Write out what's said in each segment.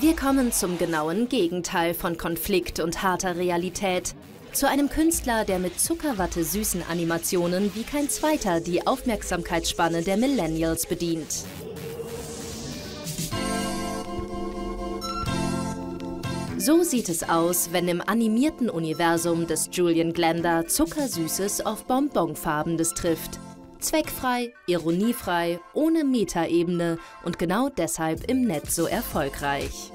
Wir kommen zum genauen Gegenteil von Konflikt und harter Realität. Zu einem Künstler, der mit Zuckerwatte süßen Animationen wie kein zweiter die Aufmerksamkeitsspanne der Millennials bedient. So sieht es aus, wenn im animierten Universum des Julian Glender Zuckersüßes auf Bonbonfarbenes trifft. Zweckfrei, ironiefrei, ohne Metaebene und genau deshalb im Netz so erfolgreich.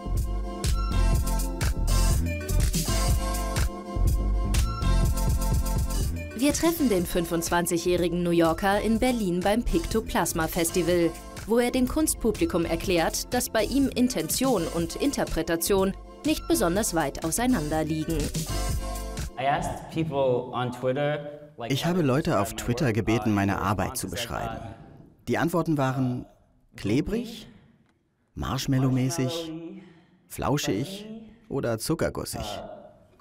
Wir treffen den 25-jährigen New Yorker in Berlin beim Pictoplasma Festival, wo er dem Kunstpublikum erklärt, dass bei ihm Intention und Interpretation nicht besonders weit auseinander liegen. Ich habe Leute auf Twitter gebeten, meine Arbeit zu beschreiben. Die Antworten waren klebrig, Marshmallow-mäßig, flauschig oder zuckergussig.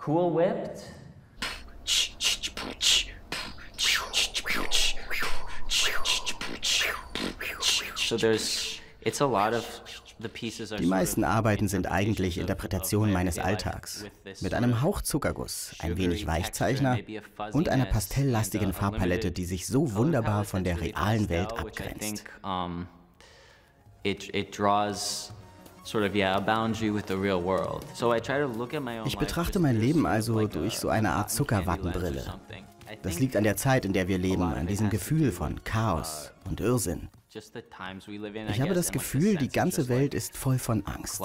Cool whipped. So there's die meisten Arbeiten sind eigentlich Interpretationen meines Alltags. Mit einem Hauch Zuckerguss, ein wenig Weichzeichner und einer pastelllastigen Farbpalette, die sich so wunderbar von der realen Welt abgrenzt. Ich betrachte mein Leben also durch so eine Art Zuckerwattenbrille. Das liegt an der Zeit, in der wir leben, an diesem Gefühl von Chaos und Irrsinn. Ich habe das Gefühl, die ganze Welt ist voll von Angst.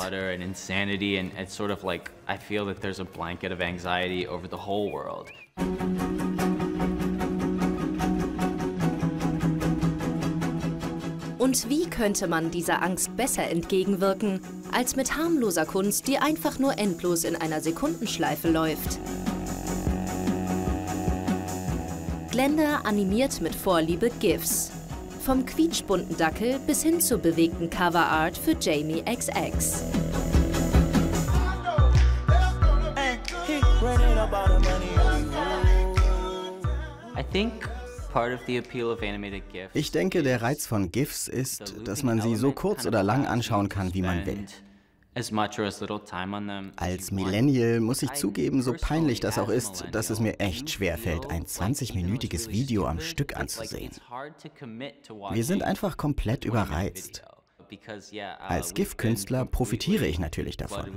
Und wie könnte man dieser Angst besser entgegenwirken, als mit harmloser Kunst, die einfach nur endlos in einer Sekundenschleife läuft? Glenda animiert mit Vorliebe GIFs, vom quietschbunten Dackel bis hin zur bewegten Coverart für Jamie XX. Ich denke, der Reiz von GIFs ist, dass man sie so kurz oder lang anschauen kann, wie man will. Als Millennial muss ich zugeben, so peinlich das auch ist, dass es mir echt schwer fällt, ein 20-minütiges Video am Stück anzusehen. Wir sind einfach komplett überreizt. Als GIF-Künstler profitiere ich natürlich davon,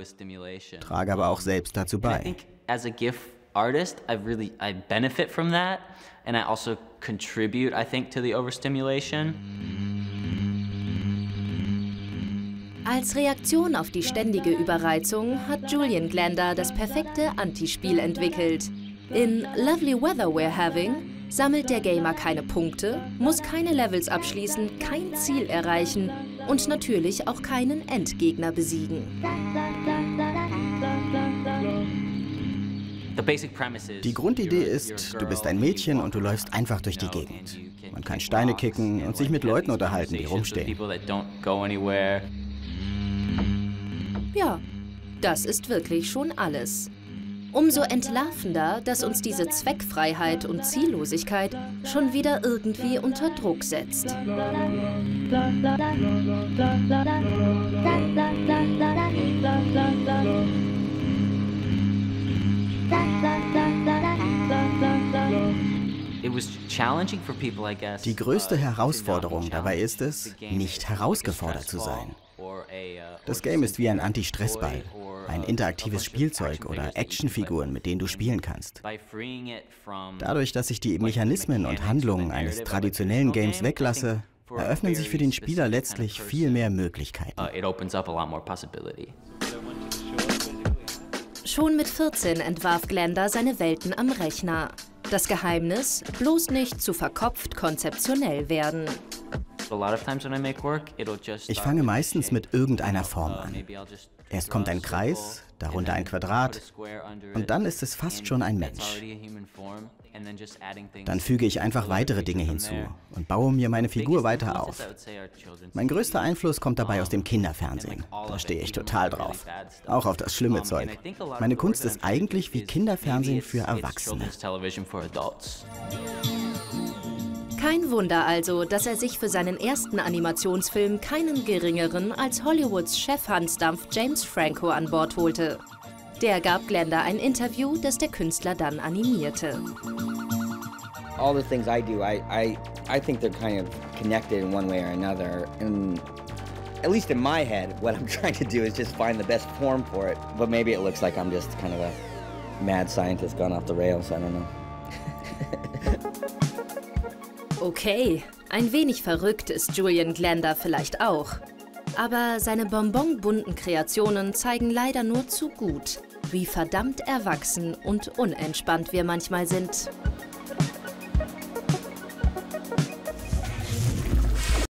trage aber auch selbst dazu bei. artist, I really I benefit from that, and I also contribute, I think, to the overstimulation. Als Reaktion auf die ständige Überreizung hat Julian Glander das perfekte Antispiel entwickelt. In Lovely Weather We're Having sammelt der Gamer keine Punkte, muss keine Levels abschließen, kein Ziel erreichen und natürlich auch keinen Endgegner besiegen. Die Grundidee ist, du bist ein Mädchen und du läufst einfach durch die Gegend. Man kann Steine kicken und sich mit Leuten unterhalten, die rumstehen. Ja, das ist wirklich schon alles. Umso entlarvender, dass uns diese Zweckfreiheit und Ziellosigkeit schon wieder irgendwie unter Druck setzt. Die größte Herausforderung dabei ist es, nicht herausgefordert zu sein. Das Game ist wie ein Anti-Stress-Ball, ein interaktives Spielzeug oder Actionfiguren, mit denen du spielen kannst. Dadurch, dass ich die Mechanismen und Handlungen eines traditionellen Games weglasse, eröffnen sich für den Spieler letztlich viel mehr Möglichkeiten. Schon mit 14 entwarf Glenda seine Welten am Rechner. Das Geheimnis, bloß nicht zu verkopft konzeptionell werden. Ich fange meistens mit irgendeiner Form an. Erst kommt ein Kreis, darunter ein Quadrat und dann ist es fast schon ein Mensch. Dann füge ich einfach weitere Dinge hinzu und baue mir meine Figur weiter auf. Mein größter Einfluss kommt dabei aus dem Kinderfernsehen. Da stehe ich total drauf. Auch auf das schlimme Zeug. Meine Kunst ist eigentlich wie Kinderfernsehen für Erwachsene. Kein Wunder also, dass er sich für seinen ersten Animationsfilm keinen geringeren als Hollywoods Chef-Hansdampf James Franco an Bord holte. Der gab Glenda ein Interview, das der Künstler dann animierte. All the things I do, I, I, I think they're kind of connected in one way or another. And at least in my head, what I'm trying to do is just find the best form for it. But maybe it looks like I'm just kind of a mad scientist gone off the rails, I don't know. Okay, ein wenig verrückt ist Julian Glenda vielleicht auch. Aber seine bonbonbunten Kreationen zeigen leider nur zu gut, wie verdammt erwachsen und unentspannt wir manchmal sind.